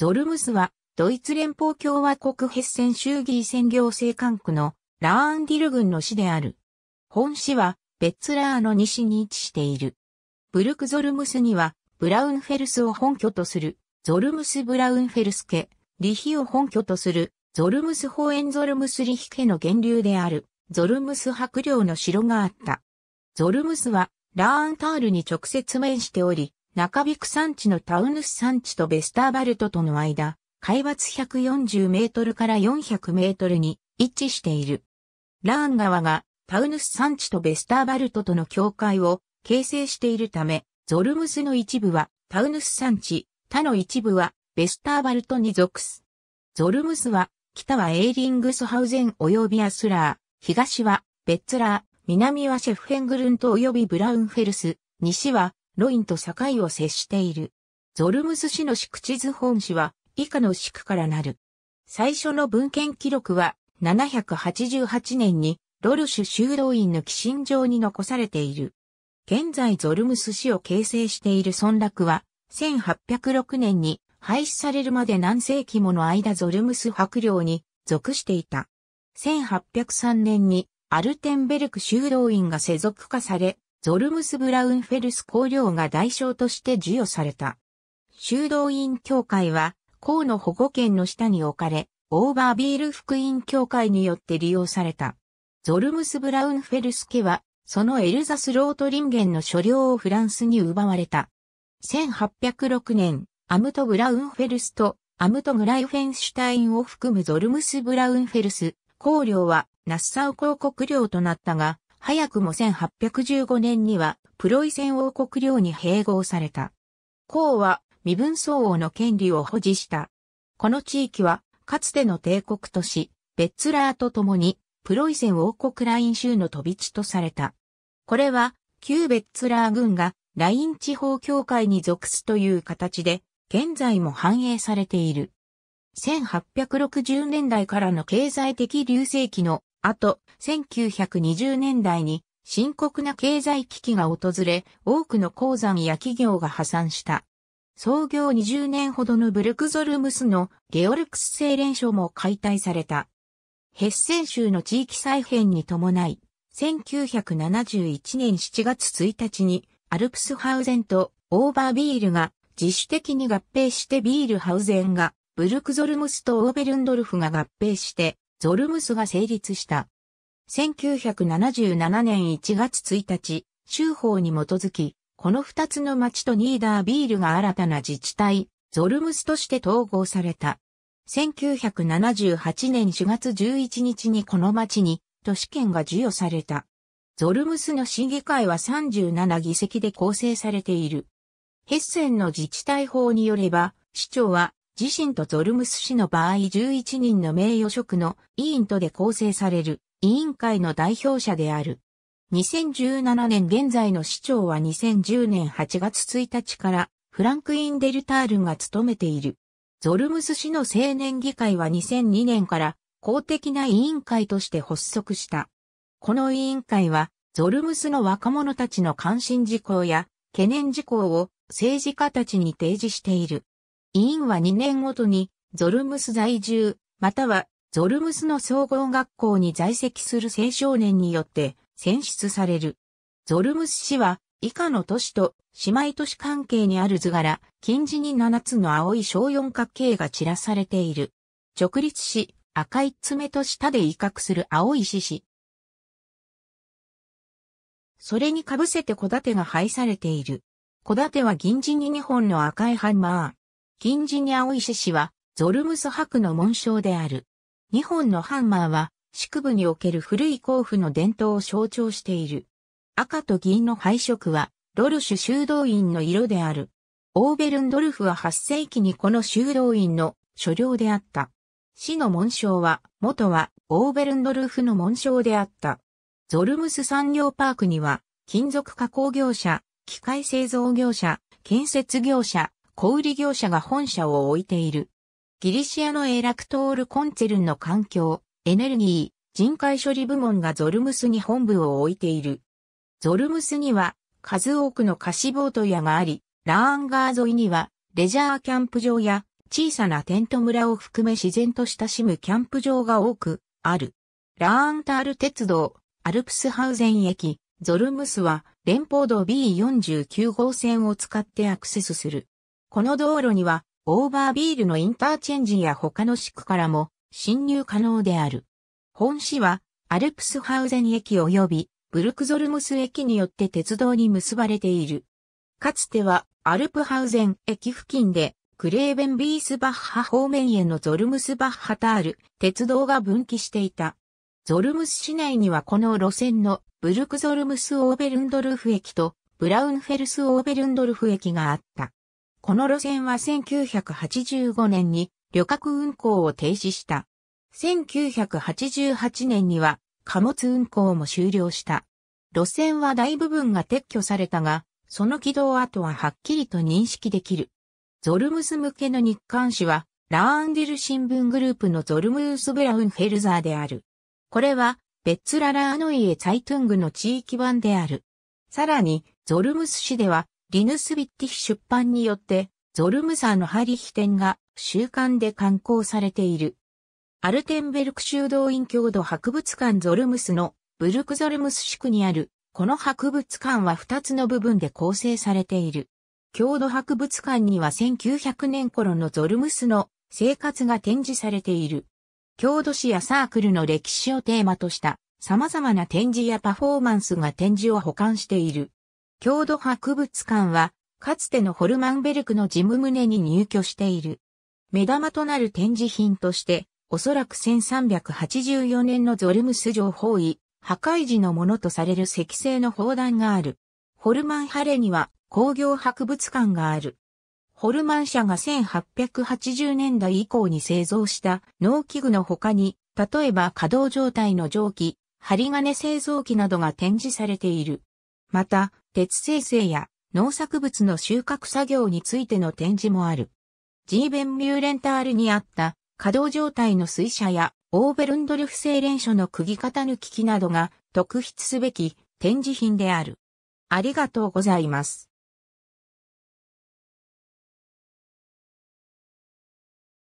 ゾルムスは、ドイツ連邦共和国ヘッセン州議選行政管区のラーンディル郡の市である。本市は、ベッツラーの西に位置している。ブルクゾルムスには、ブラウンフェルスを本拠とする、ゾルムス・ブラウンフェルス家、リヒを本拠とする、ゾルムス・ホーエンゾルムス・リヒ家の源流である、ゾルムス伯領の城があった。ゾルムスは、ラーンタールに直接面しており、中ビク山地のタウヌス山地とベスターバルトとの間、海抜140メートルから400メートルに位置している。ラーン川がタウヌス山地とベスターバルトとの境界を形成しているため、ゾルムスの一部はタウヌス山地、他の一部はベスターバルトに属す。ゾルムスは、北はエーリングスハウゼン及びアスラー、東はベッツラー、南はシェフヘングルント及びブラウンフェルス、西はロインと境を接している。ゾルムス市の敷地図本市は以下の地区からなる。最初の文献記録は788年にロルシュ修道院の寄進場に残されている。現在ゾルムス市を形成している村落は1806年に廃止されるまで何世紀もの間ゾルムス伯領に属していた。1803年にアルテンベルク修道院が世俗化され、ゾルムス・ブラウンフェルス公領が代償として授与された。修道院協会は、公の保護権の下に置かれ、オーバービール福音協会によって利用された。ゾルムス・ブラウンフェルス家は、そのエルザス・ロートリンゲンの所領をフランスに奪われた。1806年、アムト・ブラウンフェルスとアムト・グライフェンシュタインを含むゾルムス・ブラウンフェルス、公領はナッサウ公国領となったが、早くも1815年にはプロイセン王国領に併合された。公は身分相応の権利を保持した。この地域はかつての帝国都市、ベッツラーと共にプロイセン王国ライン州の飛び地とされた。これは旧ベッツラー軍がライン地方協会に属すという形で、現在も反映されている。1860年代からの経済的流星期の後、1920年代に深刻な経済危機が訪れ、多くの鉱山や企業が破産した。創業20年ほどのブルクゾルムスのゲオルクス製連所も解体された。ヘッセン州の地域再編に伴い、1971年7月1日にアルプスハウゼンとオーバービールが自主的に合併してビールハウゼンがブルクゾルムスとオーベルンドルフが合併してゾルムスが成立した。1977年1月1日、州法に基づき、この二つの町とニーダービールが新たな自治体、ゾルムスとして統合された。1978年4月11日にこの町に都市圏が授与された。ゾルムスの市議会は37議席で構成されている。ヘッセンの自治体法によれば、市長は自身とゾルムス市の場合11人の名誉職の委員とで構成される委員会の代表者である。2017年現在の市長は2010年8月1日からフランクイン・デルタールが務めている。ゾルムス市の青年議会は2002年から公的な委員会として発足した。この委員会は、ゾルムスの若者たちの関心事項や懸念事項を政治家たちに提示している。委員は2年ごとにゾルムス在住、またはゾルムスの総合学校に在籍する青少年によって選出される。ゾルムス市は以下の都市と姉妹都市関係にある図柄、近似に7つの青い小四角形が散らされている。直立市、赤い爪と下で威嚇する青い獅子。それに被せて小盾が配されている。小盾は銀地に2本の赤いハンマー。銀地に青い獅子は、ゾルムス白の紋章である。2本のハンマーは、宿部における古い甲府の伝統を象徴している。赤と銀の配色は、ロルシュ修道院の色である。オーベルンドルフは8世紀にこの修道院の所領であった。死の紋章は、元はオーベルンドルフの紋章であった。ゾルムス産業パークには、金属加工業者、機械製造業者、建設業者、小売業者が本社を置いている。ギリシアのエラクトール・コンツェルンの環境、エネルギー、人海処理部門がゾルムスに本部を置いている。ゾルムスには数多くの貸しボート屋があり、ラーンガー沿いにはレジャーキャンプ場や小さなテント村を含め自然と親しむキャンプ場が多くある。ラーンタール鉄道、アルプスハウゼン駅、ゾルムスは連邦道 B49 号線を使ってアクセスする。この道路にはオーバービールのインターチェンジや他の地区からも侵入可能である。本市はアルプスハウゼン駅及びブルクゾルムス駅によって鉄道に結ばれている。かつてはアルプハウゼン駅付近でクレーベンビースバッハ方面へのゾルムスバッハタール鉄道が分岐していた。ゾルムス市内にはこの路線のブルクゾルムスオーベルンドルフ駅とブラウンフェルスオーベルンドルフ駅があった。この路線は1985年に旅客運行を停止した。1988年には貨物運行も終了した。路線は大部分が撤去されたが、その軌道跡ははっきりと認識できる。ゾルムス向けの日刊紙は、ラーンディル新聞グループのゾルムースブラウンフェルザーである。これは、ベッツララーノイエツァイトゥングの地域版である。さらに、ゾルムス市では、リヌスビッティヒ出版によって、ゾルムサーのハリヒ店が週刊で刊行されている。アルテンベルク修道院郷土博物館ゾルムスのブルクゾルムス地区にある、この博物館は2つの部分で構成されている。郷土博物館には1900年頃のゾルムスの生活が展示されている。郷土史やサークルの歴史をテーマとした様々な展示やパフォーマンスが展示を保管している。郷土博物館は、かつてのホルマンベルクの事務棟に入居している。目玉となる展示品として、おそらく1384年のゾルムス城包囲、破壊時のものとされる石製の砲弾がある。ホルマンハレには工業博物館がある。ホルマン社が1880年代以降に製造した農機具の他に、例えば稼働状態の蒸気、針金製造機などが展示されている。また、鉄生成や農作物の収穫作業についての展示もある。ジーベンミューレンタールにあった稼働状態の水車やオーベルンドルフ製連所の釘型抜き機などが特筆すべき展示品である。ありがとうございます。